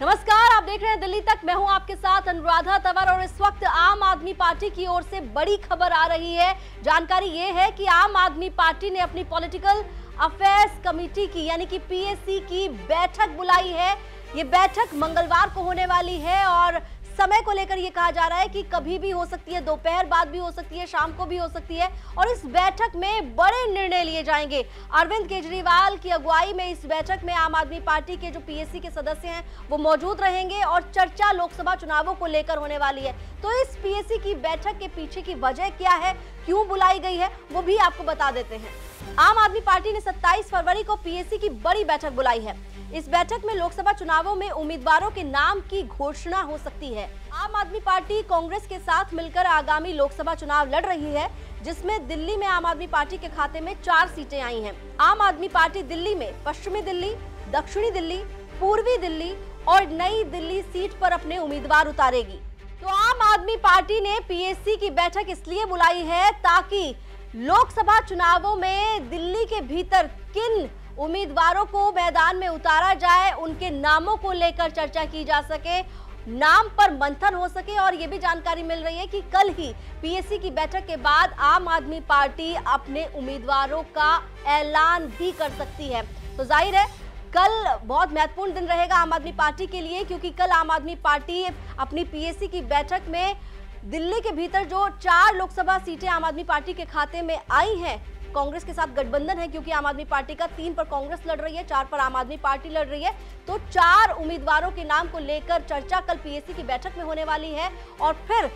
नमस्कार, आप देख रहे हैं दिल्ली तक। मैं हूँ आपके साथ अनुराधा तंवर और इस वक्त आम आदमी पार्टी की ओर से बड़ी खबर आ रही है। जानकारी ये है कि आम आदमी पार्टी ने अपनी पॉलिटिकल अफेयर्स कमेटी की, यानी कि पीएससी की बैठक बुलाई है। ये बैठक मंगलवार को होने वाली है और समय को लेकर यह कहा जा रहा है कि कभी भी हो सकती है, दोपहर बाद भी हो सकती है, शाम को भी हो सकती है और इस बैठक में बड़े निर्णय लिए जाएँगे। अरविंद केजरीवाल की अगुवाई में इस बैठक में आम आदमी पार्टी के जो पीएससी के सदस्य हैं, वो मौजूद रहेंगे और चर्चा लोकसभा चुनावों को लेकर होने वाली है। तो इस पीएससी की बैठक के पीछे की वजह क्या है, क्यों बुलाई गई है, वो भी आपको बता देते हैं। आम आदमी पार्टी ने 27 फरवरी को पीएससी की बड़ी बैठक बुलाई है। इस बैठक में लोकसभा चुनावों में उम्मीदवारों के नाम की घोषणा हो सकती है। आम आदमी पार्टी कांग्रेस के साथ मिलकर आगामी लोकसभा चुनाव लड़ रही है, जिसमें दिल्ली में आम आदमी पार्टी के खाते में चार सीटें आई हैं। आम आदमी पार्टी दिल्ली में पश्चिमी दिल्ली, दक्षिणी दिल्ली, पूर्वी दिल्ली और नई दिल्ली सीट पर अपने उम्मीदवार उतारेगी। तो आम आदमी पार्टी ने पीएससी की बैठक इसलिए बुलाई है ताकि लोकसभा चुनावों में दिल्ली के भीतर किन उम्मीदवारों को मैदान में उतारा जाए, उनके नामों को लेकर चर्चा की जा सके, नाम पर मंथन हो सके और ये भी जानकारी मिल रही है कि कल ही पीएससी की बैठक के बाद आम आदमी पार्टी अपने उम्मीदवारों का ऐलान भी कर सकती है। तो ज़ाहिर है, कल बहुत महत्वपूर्ण दिन रहेगा आम आदमी पार्टी के लिए, क्योंकि कल आम आदमी पार्टी अपनी पीएससी की बैठक में दिल्ली के भीतर जो चार लोकसभा सीटें आम आदमी पार्टी के खाते में आई हैं, कांग्रेस के साथ गठबंधन है क्योंकि आम आदमी पार्टी का तीन पर कांग्रेस लड़ रही है, चार पर आम आदमी पार्टी लड़ रही है। तो चार उम्मीदवारों के नाम को लेकर चर्चा कल पीएससी की बैठक में होने वाली है और फिर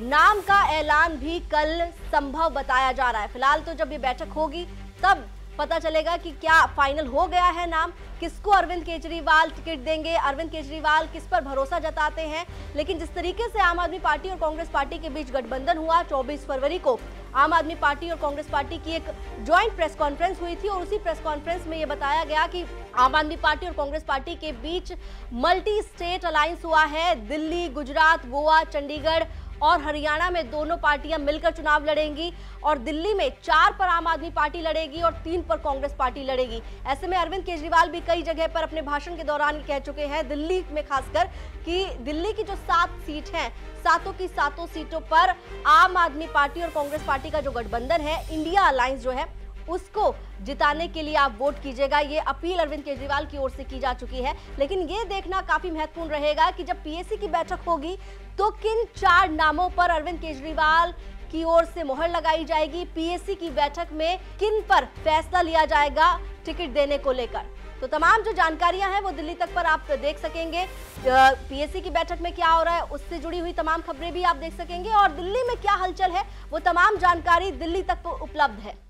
नाम का ऐलान भी कल संभव बताया जा रहा है। फ़िलहाल तो जब ये बैठक होगी, तब पता चलेगा कि क्या फाइनल हो गया है नाम, किसको अरविंद केजरीवाल टिकट देंगे, अरविंद केजरीवाल किस पर भरोसा जताते हैं। लेकिन जिस तरीके से आम आदमी पार्टी और कांग्रेस पार्टी के बीच गठबंधन हुआ 24 फरवरी को, आम आदमी पार्टी और कांग्रेस पार्टी की एक ज्वाइंट प्रेस कॉन्फ्रेंस हुई थी और उसी प्रेस कॉन्फ्रेंस में ये बताया गया कि आम आदमी पार्टी और कांग्रेस पार्टी के बीच मल्टी स्टेट अलायंस हुआ है। दिल्ली, गुजरात, गोवा, चंडीगढ़ और हरियाणा में दोनों पार्टियाँ मिलकर चुनाव लड़ेंगी और दिल्ली में चार पर आम आदमी पार्टी लड़ेगी और तीन पर कांग्रेस पार्टी लड़ेगी। ऐसे में अरविंद केजरीवाल भी कई जगह पर अपने भाषण के दौरान कह चुके हैं, दिल्ली में खासकर कि दिल्ली की जो सात सीट हैं, सातों की सातों सीटों पर आम आदमी पार्टी और कांग्रेस पार्टी का जो गठबंधन है, इंडिया अलायंस जो है उसको जिताने के लिए आप वोट कीजिएगा। ये अपील अरविंद केजरीवाल की ओर से की जा चुकी है। लेकिन ये देखना काफ़ी महत्वपूर्ण रहेगा कि जब पीएससी की बैठक होगी तो किन चार नामों पर अरविंद केजरीवाल की ओर से मोहर लगाई जाएगी? पीएससी की बैठक में किन पर फैसला लिया जाएगा टिकट देने को लेकर? तो तमाम जो जानकारियाँ हैं, वो दिल्ली तक पर आप देख सकेंगे। पीएससी की बैठक में क्या हो रहा है, उससे जुड़ी हुई तमाम खबरें भी आप देख सकेंगे। और दिल्ली में क्या हलचल है, वो तमाम जानकारी दिल्ली तक उपलब्ध है।